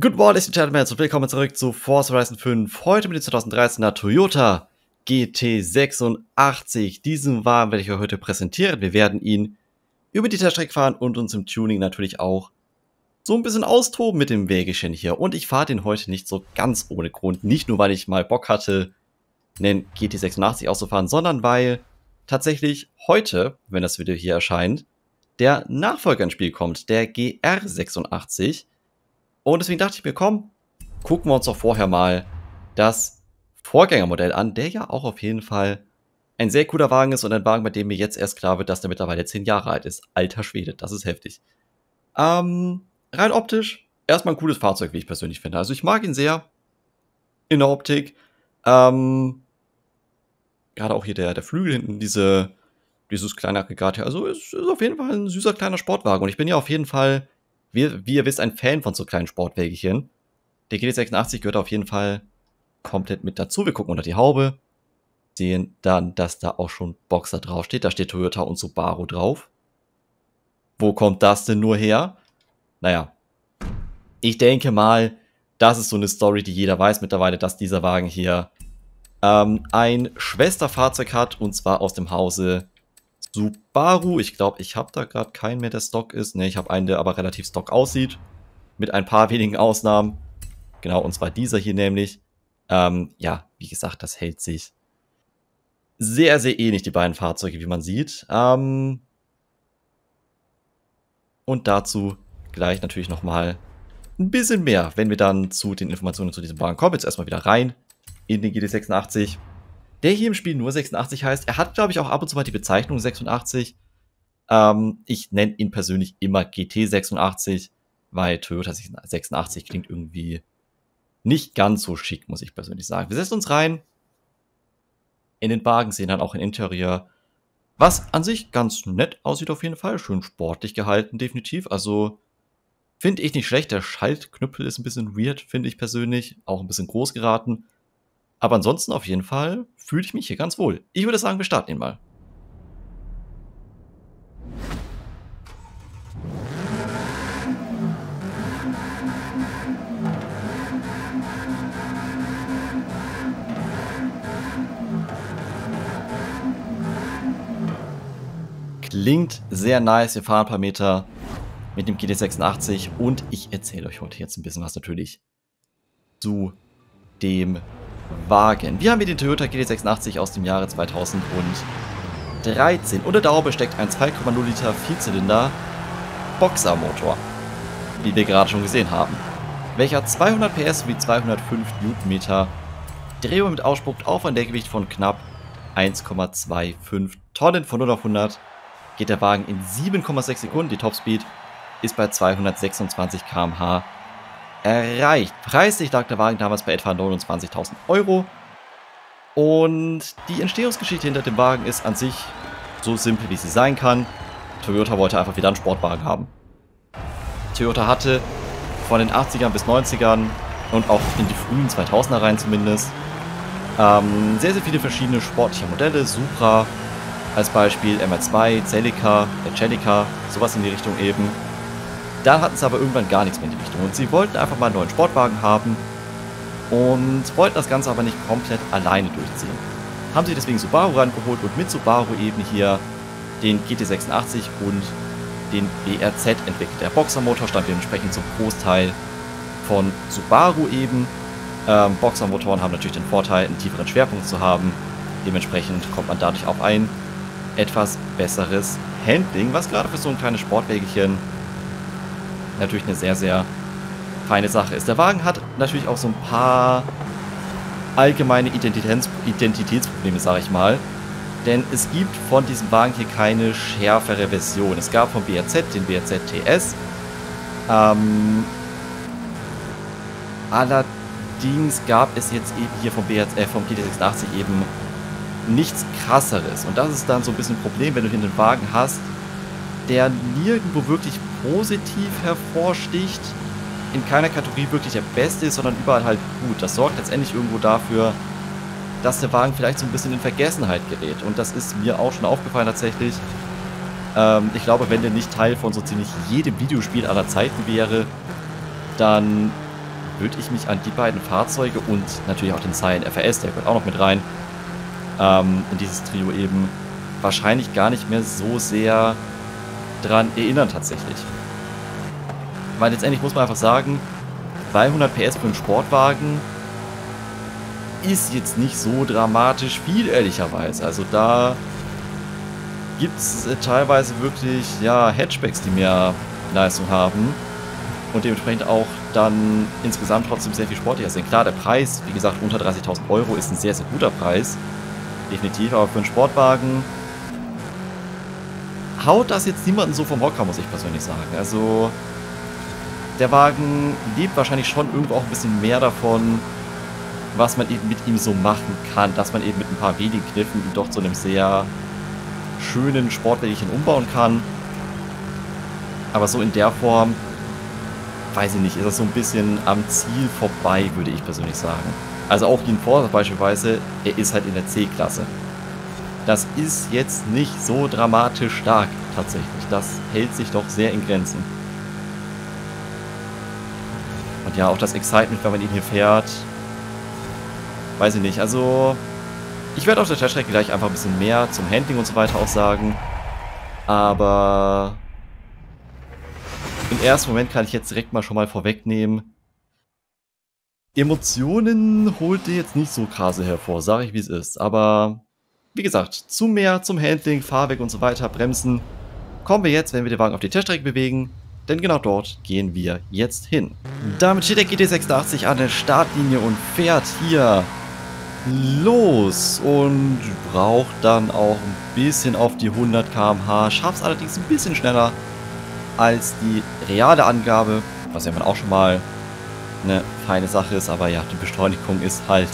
Good morning, ladies and gentlemen, und willkommen zurück zu Forza Horizon 5. Heute mit dem 2013er Toyota GT86. Diesen Wagen werde ich euch heute präsentieren. Wir werden ihn über die Teststrecke fahren und uns im Tuning natürlich auch so ein bisschen austoben mit dem Wägelchen hier. Und ich fahre den heute nicht so ganz ohne Grund. Nicht nur, weil ich mal Bock hatte, einen GT86 auszufahren, sondern weil tatsächlich heute, wenn das Video hier erscheint, der Nachfolger ins Spiel kommt, der GR86. Und deswegen dachte ich mir, komm, gucken wir uns doch vorher mal das Vorgängermodell an, der ja auch auf jeden Fall ein sehr cooler Wagen ist und ein Wagen, bei dem mir jetzt erst klar wird, dass der mittlerweile 10 Jahre alt ist. Alter Schwede, das ist heftig. Ähm, rein optisch, erstmal ein cooles Fahrzeug, wie ich persönlich finde. Also ich mag ihn sehr in der Optik. Ähm, gerade auch hier der, der Flügel hinten, diese, dieses kleine Aggregat hier. Also es ist auf jeden Fall ein süßer kleiner Sportwagen. Und ich bin ja auf jeden Fall, wie, wie ihr wisst, ein Fan von so kleinen Sportwägelchen. Der GT86 gehört auf jeden Fall komplett mit dazu. Wir gucken unter die Haube, sehen dann, dass da auch schon Boxer draufsteht. Da steht Toyota und Subaru drauf. Wo kommt das denn nur her? Naja, ich denke mal, das ist so eine Story, die jeder weiß mittlerweile, dass dieser Wagen hier ähm, ein Schwesterfahrzeug hat und zwar aus dem Hause Subaru. Ich glaube, ich habe da gerade keinen mehr, der Stock ist. Ne, ich habe einen, der aber relativ Stock aussieht. Mit ein paar wenigen Ausnahmen. Genau, und zwar dieser hier nämlich. Ähm, ja, wie gesagt, das hält sich sehr, sehr ähnlich, die beiden Fahrzeuge, wie man sieht. Ähm, und dazu gleich natürlich nochmal ein bisschen mehr, wenn wir dann zu den Informationen zu diesem Wagen kommen. Jetzt erstmal wieder rein in den GT86. Der hier im Spiel nur 86 heißt. Er hat, glaube ich, auch ab und zu mal die Bezeichnung 86. Ähm, ich nenne ihn persönlich immer GT86, weil Toyota 86 klingt irgendwie nicht ganz so schick, muss ich persönlich sagen. Wir setzen uns rein in den Wagen, sehen dann auch ein Interieur, was an sich ganz nett aussieht auf jeden Fall. Schön sportlich gehalten, definitiv. Also finde ich nicht schlecht. Der Schaltknüppel ist ein bisschen weird, finde ich persönlich. Auch ein bisschen groß geraten. Aber ansonsten auf jeden Fall fühle ich mich hier ganz wohl. Ich würde sagen, wir starten ihn mal. Klingt sehr nice. Wir fahren ein paar Meter mit dem GT86 und ich erzähle euch heute jetzt ein bisschen was natürlich zu dem Wagen. Wir haben hier den Toyota GT86 aus dem Jahre 2013. Unter der Haube steckt ein 2,0 Liter Vierzylinder Boxermotor, wie wir gerade schon gesehen haben, welcher 200 PS sowie 205 Newtonmeter Drehung mit ausspuckt auf ein Leergewicht von knapp 1,25 Tonnen von 0 auf 100 geht der Wagen in 7,6 Sekunden. Die Topspeed ist bei 226 km/h erreicht. Preislich lag der Wagen damals bei etwa 29.000 Euro. Und die Entstehungsgeschichte hinter dem Wagen ist an sich so simpel, wie sie sein kann. Toyota wollte einfach wieder einen Sportwagen haben. Toyota hatte von den 80ern bis 90ern und auch in die frühen 2000er rein zumindest ähm, sehr, sehr viele verschiedene sportliche Modelle. Supra als Beispiel, MR2, Celica, Celica, sowas in die Richtung eben. Da hatten sie aber irgendwann gar nichts mehr in die Richtung. Und sie wollten einfach mal einen neuen Sportwagen haben und wollten das Ganze aber nicht komplett alleine durchziehen. Haben sie deswegen Subaru rangeholt und mit Subaru eben hier den GT86 und den BRZ entwickelt. Der Boxermotor stand dementsprechend zum Großteil von Subaru eben. Ähm, Boxermotoren haben natürlich den Vorteil, einen tieferen Schwerpunkt zu haben. Dementsprechend kommt man dadurch auf ein etwas besseres Handling, was gerade für so ein kleines Sportwägelchen natürlich eine sehr, sehr feine Sache ist. Der Wagen hat natürlich auch so ein paar allgemeine Identitäts Identitätsprobleme, sage ich mal. Denn es gibt von diesem Wagen hier keine schärfere Version. Es gab vom BRZ den BRZ TS. Ähm, allerdings gab es jetzt eben hier vom, BRZ, äh, vom GT86 eben nichts krasseres. Und das ist dann so ein bisschen ein Problem, wenn du hier einen Wagen hast, der nirgendwo wirklich positiv hervorsticht, in keiner Kategorie wirklich der beste ist, sondern überall halt gut. Das sorgt letztendlich irgendwo dafür, dass der Wagen vielleicht so ein bisschen in Vergessenheit gerät. Und das ist mir auch schon aufgefallen tatsächlich. Ähm, ich glaube, wenn der nicht Teil von so ziemlich jedem Videospiel aller Zeiten wäre, dann würde ich mich an die beiden Fahrzeuge und natürlich auch den Cyan FRS, der gehört auch noch mit rein, ähm, in dieses Trio eben, wahrscheinlich gar nicht mehr so sehr dran erinnern tatsächlich. Weil letztendlich muss man einfach sagen, 200 PS für einen Sportwagen ist jetzt nicht so dramatisch viel, ehrlicherweise. Also da gibt es äh, teilweise wirklich, ja, Hatchbacks, die mehr Leistung haben und dementsprechend auch dann insgesamt trotzdem sehr viel sportlicher sind. Klar, der Preis, wie gesagt, unter 30.000 Euro ist ein sehr, sehr guter Preis. Definitiv, aber für einen Sportwagen haut das jetzt niemanden so vom Hocker, muss ich persönlich sagen. Also der Wagen lebt wahrscheinlich schon irgendwo auch ein bisschen mehr davon, was man eben mit ihm so machen kann. Dass man eben mit ein paar wenigen Kniffen ihn doch zu einem sehr schönen, sportlichen umbauen kann. Aber so in der Form, weiß ich nicht, ist das so ein bisschen am Ziel vorbei, würde ich persönlich sagen. Also auch Dean Force beispielsweise, er ist halt in der C-Klasse. Das ist jetzt nicht so dramatisch stark tatsächlich. Das hält sich doch sehr in Grenzen. Und ja, auch das Excitement, wenn man ihn hier fährt, weiß ich nicht. Also, ich werde auf der Teststrecke gleich einfach ein bisschen mehr zum Handling und so weiter auch sagen. Aber im ersten Moment kann ich jetzt direkt mal schon mal vorwegnehmen. Emotionen holt ihr jetzt nicht so krasse hervor, sage ich wie es ist. Aber wie gesagt, zu mehr zum Handling, Fahrweg und so weiter, Bremsen, kommen wir jetzt, wenn wir den Wagen auf die Teststrecke bewegen, denn genau dort gehen wir jetzt hin. Damit steht der GT86 an der Startlinie und fährt hier los und braucht dann auch ein bisschen auf die 100 km/h, schafft es allerdings ein bisschen schneller als die reale Angabe, was ja man auch schon mal eine feine Sache ist, aber ja, die Beschleunigung ist halt,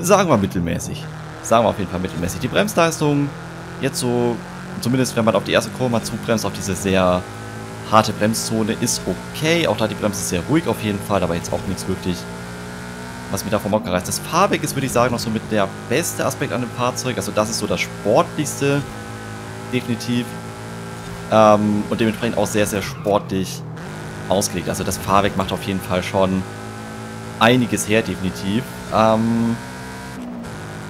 sagen wir mittelmäßig. Sagen wir auf jeden Fall mittelmäßig. Die Bremsleistung, jetzt so, zumindest wenn man auf die erste Kurve mal zubremst, auf diese sehr harte Bremszone, ist okay. Auch da die Bremse sehr ruhig auf jeden Fall, aber jetzt auch nichts wirklich, was mir da vom Mocker reißt. Das Fahrwerk ist, würde ich sagen, noch so mit der beste Aspekt an dem Fahrzeug. Also das ist so das sportlichste, definitiv. Ähm, und dementsprechend auch sehr, sehr sportlich ausgelegt. Also das Fahrwerk macht auf jeden Fall schon einiges her, definitiv. Ähm,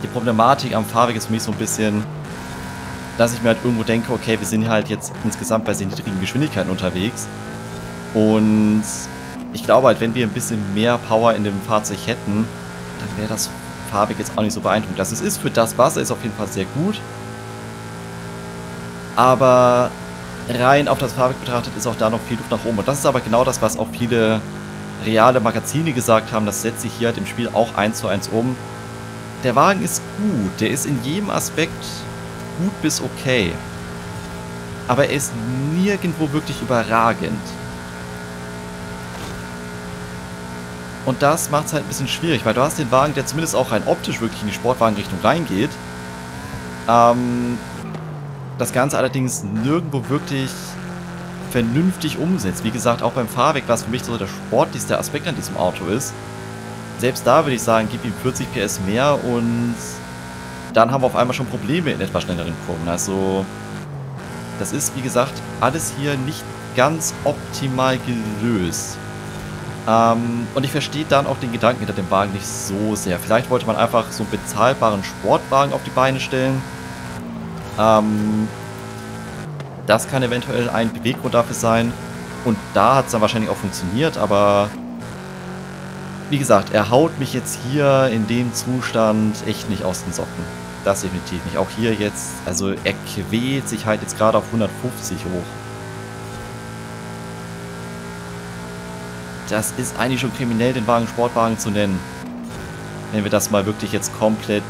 die Problematik am Fahrweg ist für mich so ein bisschen, dass ich mir halt irgendwo denke, okay, wir sind halt jetzt insgesamt bei sehr niedrigen Geschwindigkeiten unterwegs. Und ich glaube halt, wenn wir ein bisschen mehr Power in dem Fahrzeug hätten, dann wäre das Fahrweg jetzt auch nicht so beeindruckend. Das ist für das Wasser ist auf jeden Fall sehr gut. Aber rein auf das Fahrwerk betrachtet ist auch da noch viel Luft nach oben. Und das ist aber genau das, was auch viele reale Magazine gesagt haben. Das setzt sich hier halt im Spiel auch eins zu eins um der Wagen ist gut. Der ist in jedem Aspekt gut bis okay. Aber er ist nirgendwo wirklich überragend. Und das macht es halt ein bisschen schwierig, weil du hast den Wagen, der zumindest auch rein optisch wirklich in die Sportwagenrichtung reingeht. Ähm, das Ganze allerdings nirgendwo wirklich vernünftig umsetzt. Wie gesagt, auch beim Fahrweg, was für mich so der sportlichste Aspekt an diesem Auto ist, selbst da würde ich sagen, gib ihm 40 PS mehr und dann haben wir auf einmal schon Probleme in etwas schnelleren Kurven. Also das ist, wie gesagt, alles hier nicht ganz optimal gelöst. Ähm, und ich verstehe dann auch den Gedanken hinter dem Wagen nicht so sehr. Vielleicht wollte man einfach so einen bezahlbaren Sportwagen auf die Beine stellen. Ähm, das kann eventuell ein Beweggrund dafür sein. Und da hat es dann wahrscheinlich auch funktioniert, aber wie gesagt, er haut mich jetzt hier in dem Zustand echt nicht aus den Socken. Das definitiv nicht. Auch hier jetzt, also er quält sich halt jetzt gerade auf 150 hoch. Das ist eigentlich schon kriminell, den Wagen Sportwagen zu nennen. Wenn wir das mal wirklich jetzt komplett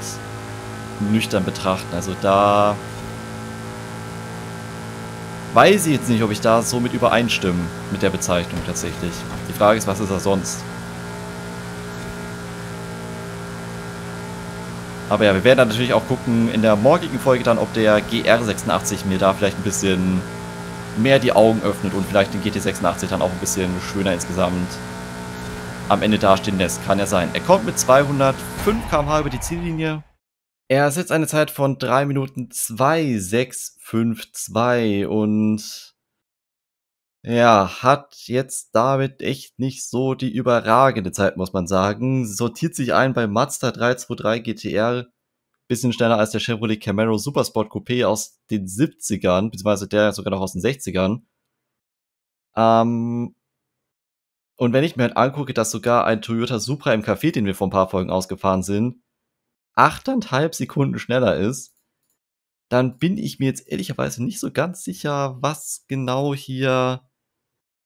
nüchtern betrachten. Also da weiß ich jetzt nicht, ob ich da so mit übereinstimme mit der Bezeichnung tatsächlich. Die Frage ist, was ist er sonst? Aber ja, wir werden dann natürlich auch gucken in der morgigen Folge dann, ob der GR86 mir da vielleicht ein bisschen mehr die Augen öffnet und vielleicht den GT86 dann auch ein bisschen schöner insgesamt am Ende dastehen lässt. Kann ja sein. Er kommt mit 205 km/h über die Ziellinie. Er setzt eine Zeit von 3 Minuten 2652 und Ja, hat jetzt damit echt nicht so die überragende Zeit, muss man sagen. Sortiert sich ein bei Mazda 323 GTR. Bisschen schneller als der Chevrolet Camaro Supersport Coupé aus den 70ern, beziehungsweise der sogar noch aus den 60ern. Ähm, und wenn ich mir halt angucke, dass sogar ein Toyota Supra im Café, den wir vor ein paar Folgen ausgefahren sind, achteinhalb Sekunden schneller ist, dann bin ich mir jetzt ehrlicherweise nicht so ganz sicher, was genau hier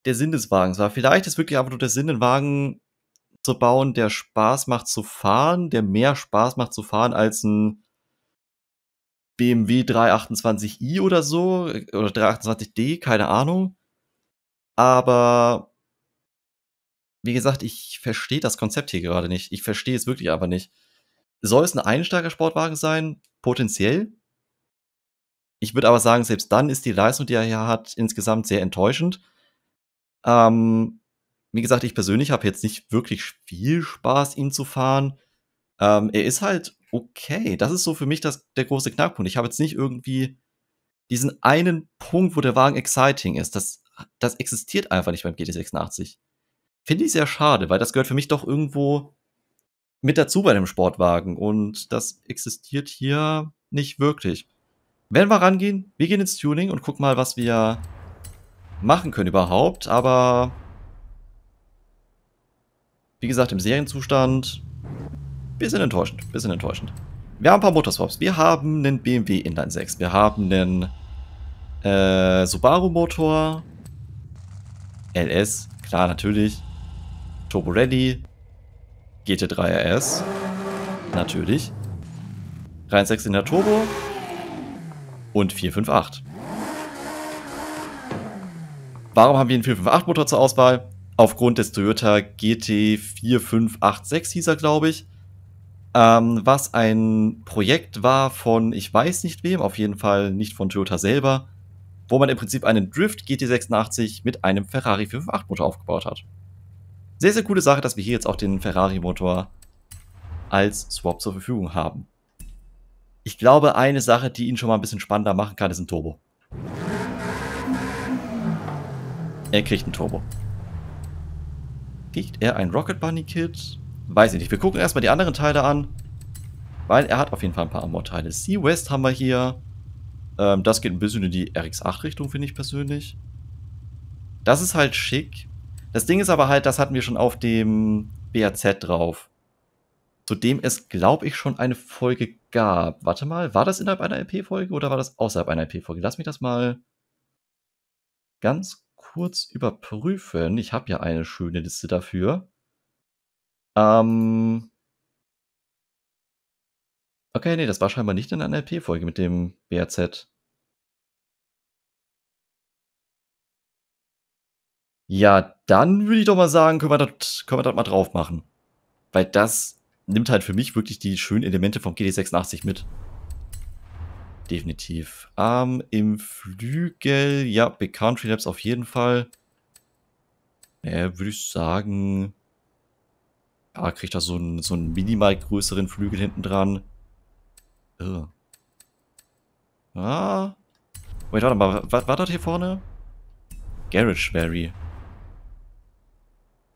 der Sinn des Wagens war. Vielleicht ist wirklich einfach nur der Sinn, einen Wagen zu bauen, der Spaß macht zu fahren, der mehr Spaß macht zu fahren als ein BMW 328i oder so oder 328d, keine Ahnung. Aber wie gesagt, ich verstehe das Konzept hier gerade nicht. Ich verstehe es wirklich einfach nicht. Soll es ein Einsteiger-Sportwagen sein? Potenziell. Ich würde aber sagen, selbst dann ist die Leistung, die er hier hat, insgesamt sehr enttäuschend. Ähm, wie gesagt, ich persönlich habe jetzt nicht wirklich viel Spaß, ihn zu fahren. Ähm, er ist halt okay. Das ist so für mich das, der große Knackpunkt. Ich habe jetzt nicht irgendwie diesen einen Punkt, wo der Wagen exciting ist. Das, das existiert einfach nicht beim GT86. Finde ich sehr schade, weil das gehört für mich doch irgendwo mit dazu bei dem Sportwagen. Und das existiert hier nicht wirklich. Werden wir rangehen, wir gehen ins Tuning und gucken mal, was wir machen können überhaupt. Aber wie gesagt, im Serienzustand bisschen enttäuschend, bisschen enttäuschend. Wir haben ein paar Motorswaps. Wir haben einen BMW Inline 6. Wir haben einen äh, Subaru Motor. LS, klar, natürlich. Turbo Ready. GT3 RS. Natürlich. 3.6 in der Turbo. Und 458. Warum haben wir einen 458 Motor zur Auswahl? Aufgrund des Toyota GT4586 hieß er, glaube ich. Ähm, was ein Projekt war von, ich weiß nicht wem, auf jeden Fall nicht von Toyota selber, wo man im Prinzip einen Drift GT86 mit einem Ferrari 458 Motor aufgebaut hat. Sehr, sehr coole Sache, dass wir hier jetzt auch den Ferrari Motor als Swap zur Verfügung haben. Ich glaube, eine Sache, die ihn schon mal ein bisschen spannender machen kann, ist ein Turbo. Er kriegt ein Turbo. Kriegt er ein Rocket Bunny Kit? Weiß ich nicht. Wir gucken erstmal die anderen Teile an. Weil er hat auf jeden Fall ein paar Armor-Teile. Sea West haben wir hier. Ähm, das geht ein bisschen in die RX-8-Richtung, finde ich persönlich. Das ist halt schick. Das Ding ist aber halt, das hatten wir schon auf dem BAZ drauf. Zu dem es, glaube ich, schon eine Folge gab. Warte mal, war das innerhalb einer LP-Folge oder war das außerhalb einer LP-Folge? Lass mich das mal ganz kurz überprüfen. Ich habe ja eine schöne Liste dafür. Ähm. Okay, nee, das war scheinbar nicht in einer LP-Folge mit dem BRZ. Ja, dann würde ich doch mal sagen, können wir das, können wir das mal drauf machen. Weil das nimmt halt für mich wirklich die schönen Elemente vom GT86 mit. Definitiv. Ähm, Im Flügel, ja, Big Country Labs auf jeden Fall. Äh, würde ich sagen, ja, kriegt er so einen, so minimal größeren Flügel hinten dran. Oh. Ah. Wait, warte mal, was war das hier vorne? Garage Berry.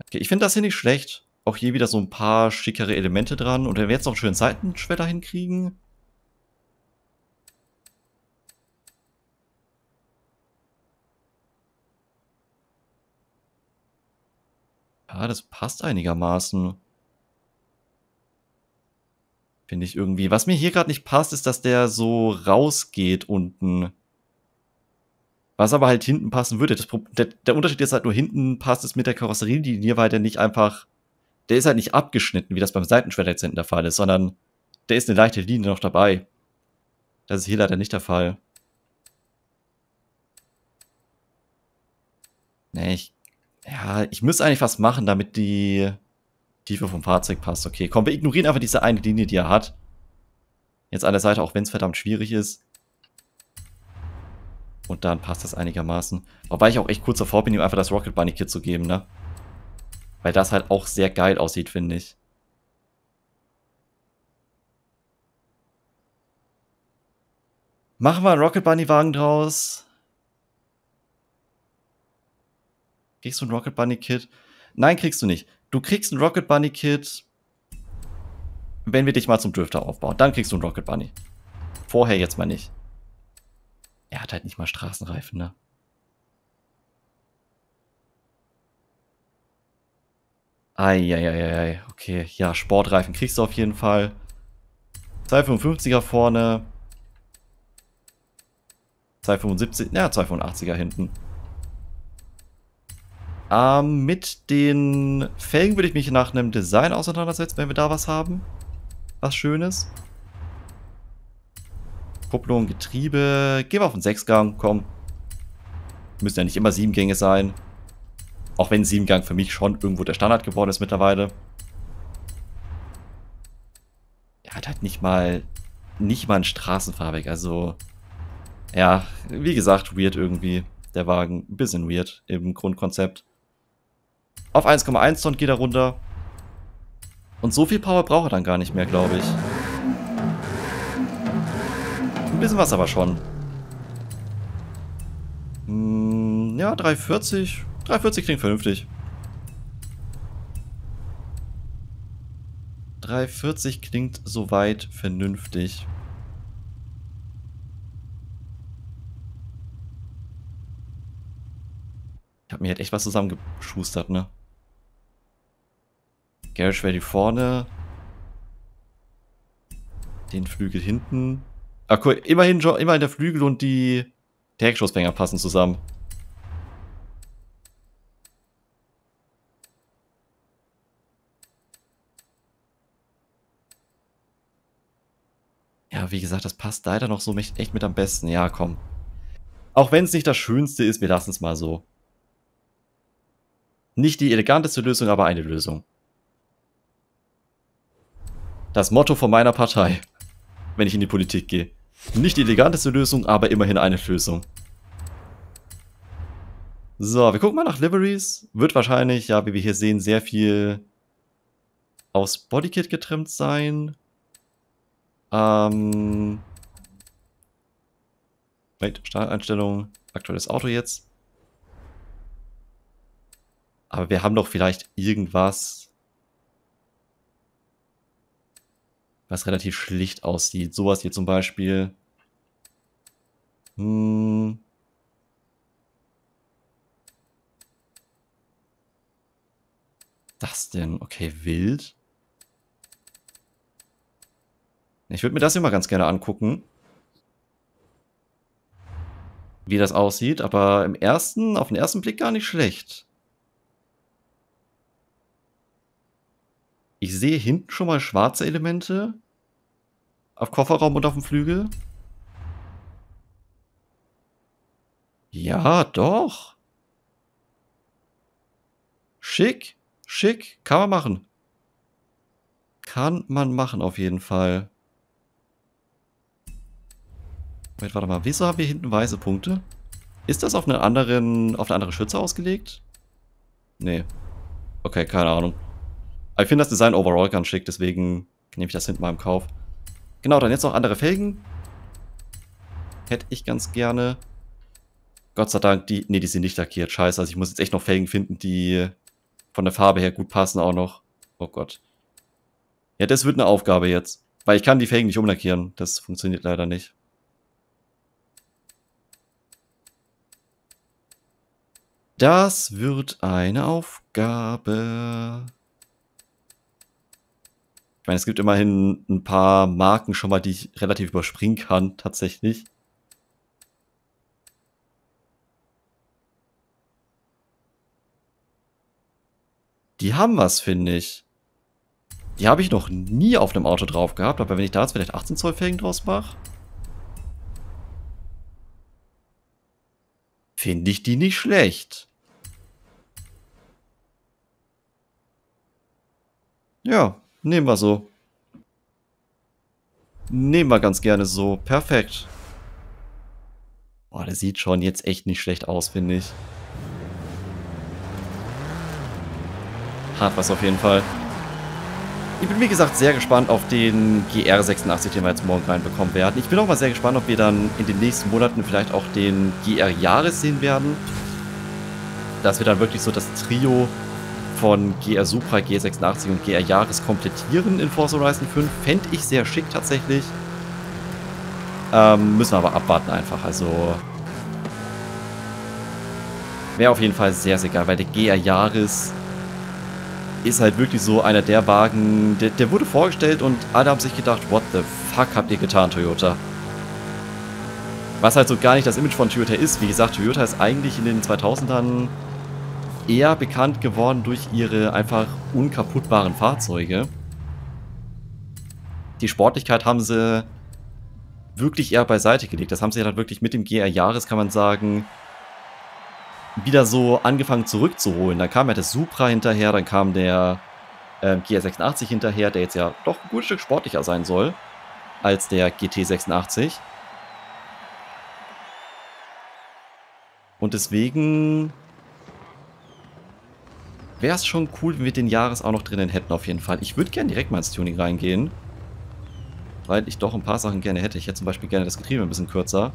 Okay, ich finde das hier nicht schlecht. Auch hier wieder so ein paar schickere Elemente dran. Und wenn wir jetzt noch einen schönen Seitenschweller hinkriegen. Das passt einigermaßen. Finde ich irgendwie. Was mir hier gerade nicht passt, ist, dass der so rausgeht unten. Was aber halt hinten passen würde. Das, der, der, Unterschied ist halt nur hinten passt es mit der Karosserielinie, weil der nicht einfach. Der ist halt nicht abgeschnitten, wie das beim Seitenschwert jetzt hinten der Fall ist, sondern der ist eine leichte Linie noch dabei. Das ist hier leider nicht der Fall. Nee, ich. Ja, ich müsste eigentlich was machen, damit die Tiefe vom Fahrzeug passt. Okay, komm, wir ignorieren einfach diese eine Linie, die er hat. Jetzt an der Seite, auch wenn es verdammt schwierig ist. Und dann passt das einigermaßen. Wobei ich auch echt kurz davor bin, ihm einfach das Rocket Bunny Kit zu geben, ne? Weil das halt auch sehr geil aussieht, finde ich. Machen wir einen Rocket Bunny Wagen draus. Kriegst du ein Rocket Bunny Kit? Nein, kriegst du nicht. Du kriegst ein Rocket Bunny Kit, wenn wir dich mal zum Drifter aufbauen. Dann kriegst du ein Rocket Bunny. Vorher jetzt mal nicht. Er hat halt nicht mal Straßenreifen, ne? Eieieiei, okay. Ja, Sportreifen kriegst du auf jeden Fall. 255er vorne. 275, ja, 285er hinten. Ähm, mit den Felgen würde ich mich nach einem Design auseinandersetzen, wenn wir da was haben. Was Schönes. Kupplung, Getriebe. Gehen wir auf den Sechsgang, komm. Müssen ja nicht immer sieben Gänge sein. Auch wenn Siebengang für mich schon irgendwo der Standard geworden ist mittlerweile. Er hat halt nicht mal, nicht mal ein Straßenfahrwerk, also... Ja, wie gesagt, weird irgendwie. Der Wagen, ein bisschen weird im Grundkonzept. Auf 1,1 Tonnen geht er runter. Und so viel Power braucht er dann gar nicht mehr, glaube ich. Ein bisschen was aber schon. Hm, ja, 340. 340 klingt vernünftig. 340 klingt soweit vernünftig. Ich habe mir halt echt was zusammengeschustert, ne? Garage Ready vorne. Den Flügel hinten. Ah, cool. Immerhin, immerhin der Flügel und die der Heckschussfänger passen zusammen. Ja, wie gesagt, das passt leider noch so echt mit am besten. Ja, komm. Auch wenn es nicht das Schönste ist, wir lassen es mal so. Nicht die eleganteste Lösung, aber eine Lösung. Das Motto von meiner Partei, wenn ich in die Politik gehe. Nicht die eleganteste Lösung, aber immerhin eine Lösung. So, wir gucken mal nach Liveries. Wird wahrscheinlich, ja, wie wir hier sehen, sehr viel aus Bodykit getrimmt sein. Ähm. Wait, Starteinstellung, aktuelles Auto jetzt. Aber wir haben doch vielleicht irgendwas, was relativ schlicht aussieht. Sowas hier zum Beispiel. Hm. Das denn? Okay, wild. Ich würde mir das immer ganz gerne angucken. Wie das aussieht, aber im ersten, auf den ersten Blick gar nicht schlecht. Ich sehe hinten schon mal schwarze Elemente. Auf Kofferraum und auf dem Flügel. Ja, doch. Schick, schick, kann man machen. Kann man machen auf jeden Fall. Wait, warte mal. Wieso haben wir hinten weiße Punkte? Ist das auf, einen anderen, auf eine andere Schütze ausgelegt? Nee. Okay, keine Ahnung. Aber ich finde das Design overall ganz schick, deswegen nehme ich das hinten mal im Kauf. Genau, dann jetzt noch andere Felgen. Hätte ich ganz gerne. Gott sei Dank, die... Nee, die sind nicht lackiert. Scheiße, also ich muss jetzt echt noch Felgen finden, die von der Farbe her gut passen auch noch. Oh Gott. Ja, das wird eine Aufgabe jetzt. Weil ich kann die Felgen nicht umlackieren. Das funktioniert leider nicht. Das wird eine Aufgabe. Ich meine, es gibt immerhin ein paar Marken schon mal, die ich relativ überspringen kann, tatsächlich. Die haben was, finde ich. Die habe ich noch nie auf einem Auto drauf gehabt, aber wenn ich da jetzt vielleicht 18 Zoll Felgen draus mache, finde ich die nicht schlecht. Ja, nehmen wir so. Nehmen wir ganz gerne so. Perfekt. Boah, der sieht schon jetzt echt nicht schlecht aus, finde ich. Hat was auf jeden Fall. Ich bin wie gesagt sehr gespannt auf den GR86, den wir jetzt morgen reinbekommen werden. Ich bin auch mal sehr gespannt, ob wir dann in den nächsten Monaten vielleicht auch den GR Jahres sehen werden. dass wir dann wirklich so das Trio von GR Supra, G86 und GR Jahres komplettieren in Forza Horizon 5. Fände ich sehr schick tatsächlich. Ähm, müssen wir aber abwarten einfach. Also wäre auf jeden Fall sehr, sehr geil, weil der GR Jahres ist halt wirklich so einer der Wagen, der, der wurde vorgestellt und alle haben sich gedacht, what the fuck habt ihr getan, Toyota? Was halt so gar nicht das Image von Toyota ist. Wie gesagt, Toyota ist eigentlich in den 2000ern eher bekannt geworden durch ihre einfach unkaputtbaren Fahrzeuge. Die Sportlichkeit haben sie wirklich eher beiseite gelegt. Das haben sie ja dann wirklich mit dem GR-Jahres, kann man sagen, wieder so angefangen zurückzuholen. Dann kam ja der Supra hinterher, dann kam der äh, GR86 hinterher, der jetzt ja doch ein gutes Stück sportlicher sein soll als der GT86. Und deswegen wäre es schon cool, wenn wir den Jahres auch noch drinnen hätten auf jeden Fall. Ich würde gerne direkt mal ins Tuning reingehen. Weil ich doch ein paar Sachen gerne hätte. Ich hätte zum Beispiel gerne das Getriebe ein bisschen kürzer.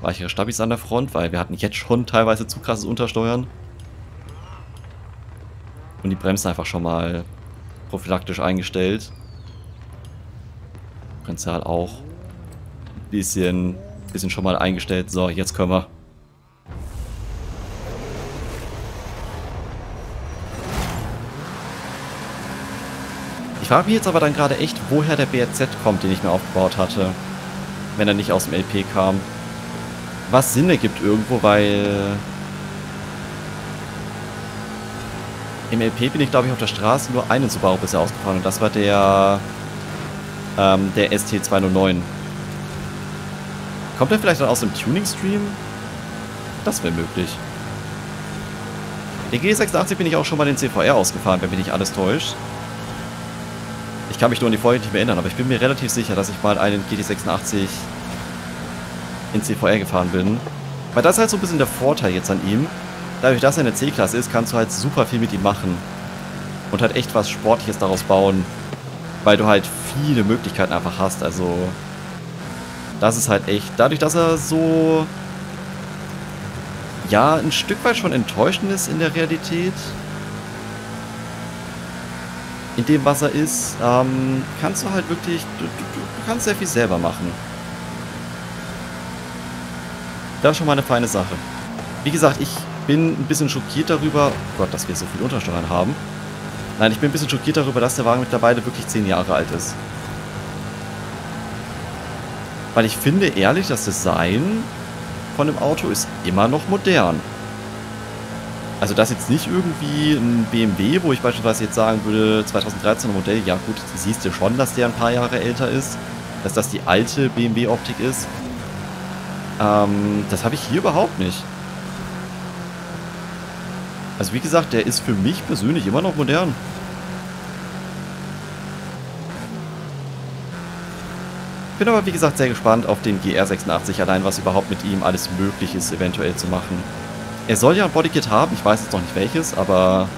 Weichere Stabis an der Front, weil wir hatten jetzt schon teilweise zu krasses Untersteuern. Und die Bremsen einfach schon mal prophylaktisch eingestellt. Potenzial auch ein bisschen, bisschen schon mal eingestellt. So, jetzt können wir. Ich frage mich jetzt aber dann gerade echt, woher der BRZ kommt, den ich mir aufgebaut hatte. Wenn er nicht aus dem LP kam. Was Sinn ergibt irgendwo, weil... Im LP bin ich, glaube ich, auf der Straße nur einen Subaru bisher ausgefahren. Und das war der... Ähm, der ST209. Kommt der vielleicht dann aus dem Tuning-Stream? Das wäre möglich. Den G86 bin ich auch schon mal den CVR ausgefahren, wenn mich nicht alles täuscht. Ich kann mich nur an die Folge nicht mehr erinnern, aber ich bin mir relativ sicher, dass ich mal einen GT86 in CVR gefahren bin. Weil das ist halt so ein bisschen der Vorteil jetzt an ihm. Dadurch, dass er eine C-Klasse ist, kannst du halt super viel mit ihm machen. Und halt echt was Sportliches daraus bauen. Weil du halt viele Möglichkeiten einfach hast. Also, das ist halt echt... Dadurch, dass er so... Ja, ein Stück weit schon enttäuschend ist in der Realität in dem, was er ist, ähm, kannst du halt wirklich, du, du, du, kannst sehr viel selber machen. Das ist schon mal eine feine Sache. Wie gesagt, ich bin ein bisschen schockiert darüber, oh Gott, dass wir so viel Untersteuern haben. Nein, ich bin ein bisschen schockiert darüber, dass der Wagen mittlerweile wirklich 10 Jahre alt ist. Weil ich finde ehrlich, das Design von dem Auto ist immer noch modern. Also das jetzt nicht irgendwie ein BMW, wo ich beispielsweise jetzt sagen würde, 2013er Modell, ja gut, siehst du schon, dass der ein paar Jahre älter ist, dass das die alte BMW-Optik ist. Ähm, das habe ich hier überhaupt nicht. Also wie gesagt, der ist für mich persönlich immer noch modern. Bin aber wie gesagt sehr gespannt auf den GR86, allein was überhaupt mit ihm alles möglich ist, eventuell zu machen. Er soll ja ein Bodykit haben, ich weiß jetzt noch nicht welches, aber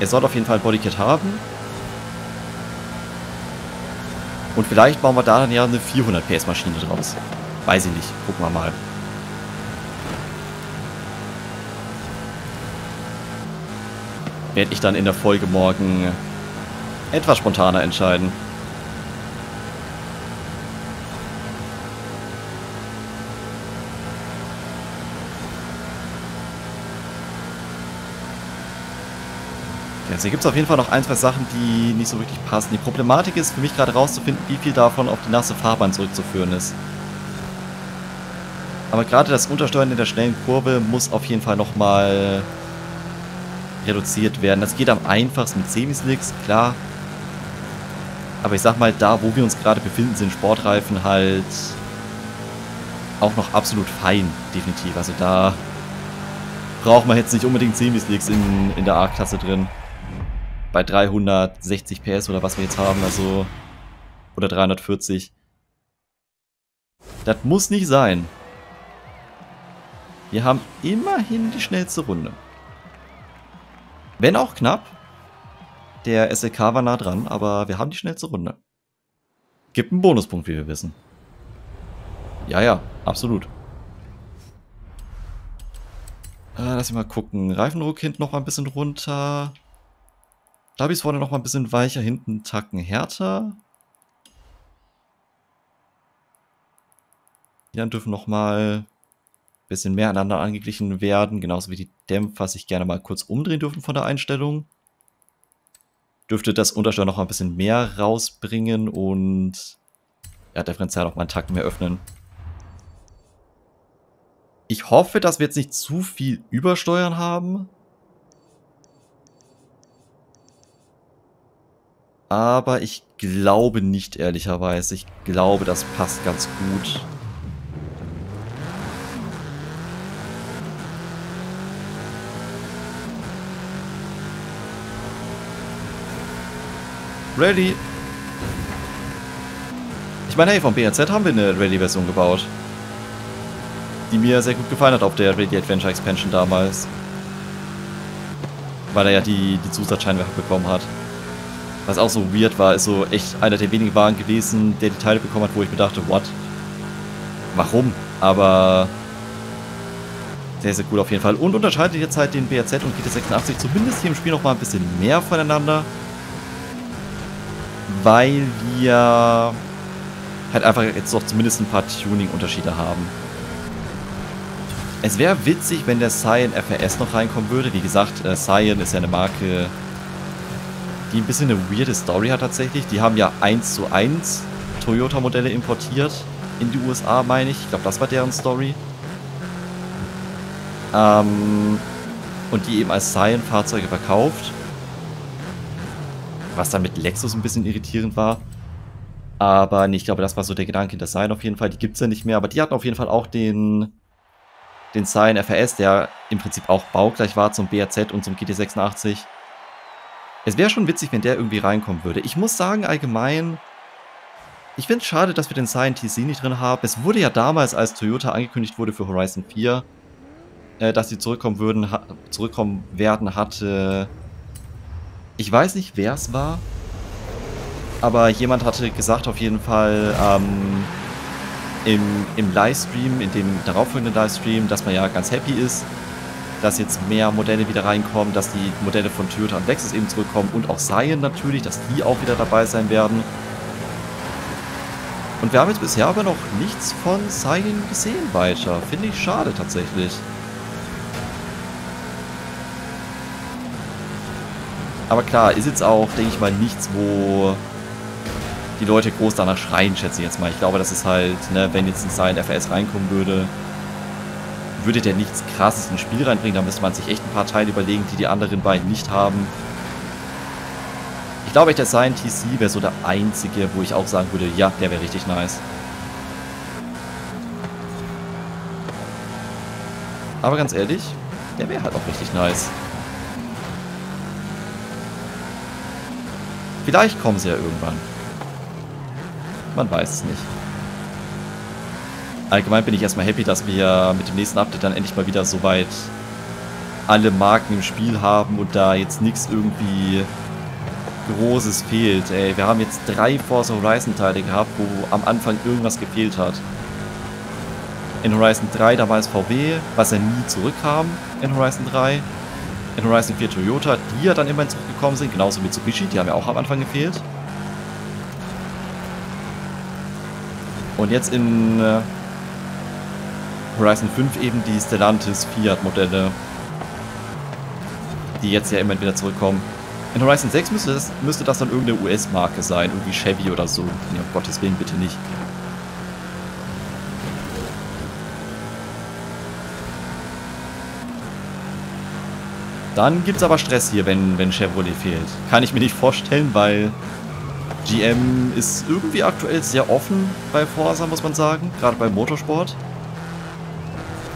er soll auf jeden Fall ein Bodykit haben. Und vielleicht bauen wir da dann ja eine 400 PS Maschine draus. Weiß ich nicht, gucken wir mal. Werde ich dann in der Folge morgen etwas spontaner entscheiden. Also hier gibt es auf jeden Fall noch ein, zwei Sachen, die nicht so wirklich passen. Die Problematik ist für mich gerade rauszufinden, wie viel davon auf die nasse Fahrbahn zurückzuführen ist. Aber gerade das Untersteuern in der schnellen Kurve muss auf jeden Fall nochmal reduziert werden. Das geht am einfachsten mit Semislicks, klar. Aber ich sag mal, da wo wir uns gerade befinden, sind Sportreifen halt auch noch absolut fein, definitiv. Also da braucht man jetzt nicht unbedingt Semislicks in, in der A-Klasse drin bei 360 PS oder was wir jetzt haben, also oder 340. Das muss nicht sein. Wir haben immerhin die schnellste Runde. Wenn auch knapp. Der SLK war nah dran, aber wir haben die schnellste Runde. Gibt einen Bonuspunkt, wie wir wissen. Ja, ja, absolut. Äh, lass mich mal gucken. Reifendruck hinten noch mal ein bisschen runter. Stabis vorne noch mal ein bisschen weicher, hinten Tacken härter. Die dann dürfen noch mal ein bisschen mehr aneinander angeglichen werden, genauso wie die Dämpfer sich gerne mal kurz umdrehen dürfen von der Einstellung. Dürfte das Untersteuer noch mal ein bisschen mehr rausbringen und ja, Differential noch mal einen Tacken mehr öffnen. Ich hoffe, dass wir jetzt nicht zu viel Übersteuern haben. Aber ich glaube nicht, ehrlicherweise. Ich glaube, das passt ganz gut. Ready. Ich meine, hey, vom BRZ haben wir eine Rally-Version gebaut die mir sehr gut gefallen hat auf der Ready Adventure Expansion damals. Weil er ja die, die Zusatzscheinwerfer bekommen hat. Was auch so weird war, ist so echt einer der wenigen Wagen gewesen, der die Teile bekommen hat, wo ich mir dachte, what? Warum? Aber sehr, sehr cool auf jeden Fall. Und unterscheidet jetzt halt den BRZ und GT86 zumindest hier im Spiel nochmal ein bisschen mehr voneinander. Weil wir halt einfach jetzt doch zumindest ein paar Tuning-Unterschiede haben. Es wäre witzig, wenn der Cyan FRS noch reinkommen würde. Wie gesagt, äh, Cyan ist ja eine Marke, die ein bisschen eine weirde Story hat tatsächlich. Die haben ja 1 zu 1 Toyota-Modelle importiert in die USA, meine ich. Ich glaube, das war deren Story. Ähm, und die eben als Cyan-Fahrzeuge verkauft. Was dann mit Lexus ein bisschen irritierend war. Aber nee, ich glaube, das war so der Gedanke hinter Cyan auf jeden Fall. Die gibt es ja nicht mehr, aber die hatten auf jeden Fall auch den den Cyan FRS, der im Prinzip auch baugleich war zum BRZ und zum GT86. Es wäre schon witzig, wenn der irgendwie reinkommen würde. Ich muss sagen, allgemein, ich finde es schade, dass wir den Cyan TC nicht drin haben. Es wurde ja damals, als Toyota angekündigt wurde für Horizon 4, äh, dass sie zurückkommen würden, zurückkommen werden, hatte... Ich weiß nicht, wer es war, aber jemand hatte gesagt auf jeden Fall, ähm, im, im Livestream, in dem darauffolgenden Livestream, dass man ja ganz happy ist, dass jetzt mehr Modelle wieder reinkommen, dass die Modelle von Toyota und Lexus eben zurückkommen und auch Cyan natürlich, dass die auch wieder dabei sein werden. Und wir haben jetzt bisher aber noch nichts von Cyan gesehen weiter. Finde ich schade tatsächlich. Aber klar, ist jetzt auch, denke ich mal, nichts, wo die Leute groß danach schreien, schätze ich jetzt mal. Ich glaube, das ist halt, ne, wenn jetzt ein Silent FS reinkommen würde, würde der nichts krasses ins Spiel reinbringen. Da müsste man sich echt ein paar Teile überlegen, die die anderen beiden nicht haben. Ich glaube, der Silent TC wäre so der einzige, wo ich auch sagen würde, ja, der wäre richtig nice. Aber ganz ehrlich, der wäre halt auch richtig nice. Vielleicht kommen sie ja irgendwann. Man weiß es nicht. Allgemein bin ich erstmal happy, dass wir mit dem nächsten Update dann endlich mal wieder soweit alle Marken im Spiel haben und da jetzt nichts irgendwie Großes fehlt. Ey, wir haben jetzt drei Forza Horizon Teile gehabt, wo am Anfang irgendwas gefehlt hat. In Horizon 3, da war es VW, was ja nie zurückkam in Horizon 3. In Horizon 4 Toyota, die ja dann immerhin zurückgekommen sind, genauso Mitsubishi, die haben ja auch am Anfang gefehlt. Und jetzt in äh, Horizon 5 eben die Stellantis Fiat Modelle, die jetzt ja immer wieder zurückkommen. In Horizon 6 müsste das, müsste das dann irgendeine US-Marke sein, irgendwie Chevy oder so. Nee, um Gottes Willen bitte nicht. Dann gibt es aber Stress hier, wenn, wenn Chevrolet fehlt. Kann ich mir nicht vorstellen, weil GM ist irgendwie aktuell sehr offen bei Forza, muss man sagen. Gerade beim Motorsport.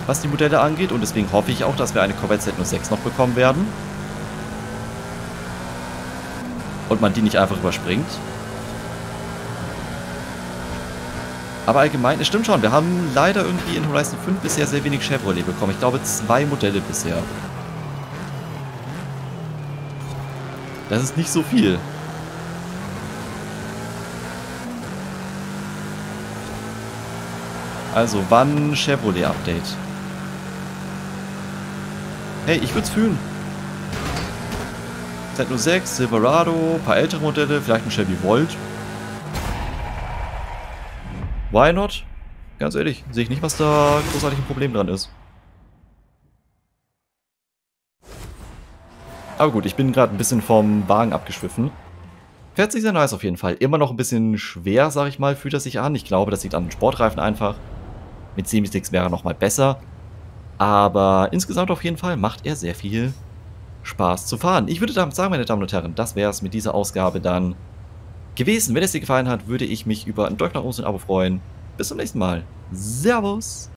Was die Modelle angeht. Und deswegen hoffe ich auch, dass wir eine Corvette Z06 noch bekommen werden. Und man die nicht einfach überspringt. Aber allgemein, es stimmt schon, wir haben leider irgendwie in Horizon 5 bisher sehr wenig Chevrolet bekommen. Ich glaube zwei Modelle bisher. Das ist nicht so viel. Also, wann Chevrolet Update? Hey, ich würde es fühlen. Z06, Silverado, paar ältere Modelle, vielleicht ein Chevy Volt. Why not? Ganz ehrlich, sehe ich nicht, was da großartig ein Problem dran ist. Aber gut, ich bin gerade ein bisschen vom Wagen abgeschwiffen. Fährt sich sehr nice auf jeden Fall. Immer noch ein bisschen schwer, sag ich mal, fühlt er sich an. Ich glaube, das liegt an den Sportreifen einfach. Mit Semisticks wäre er nochmal besser. Aber insgesamt auf jeden Fall macht er sehr viel Spaß zu fahren. Ich würde damit sagen, meine Damen und Herren, das wäre es mit dieser Ausgabe dann gewesen. Wenn es dir gefallen hat, würde ich mich über ein Daumen nach oben und ein Abo freuen. Bis zum nächsten Mal. Servus!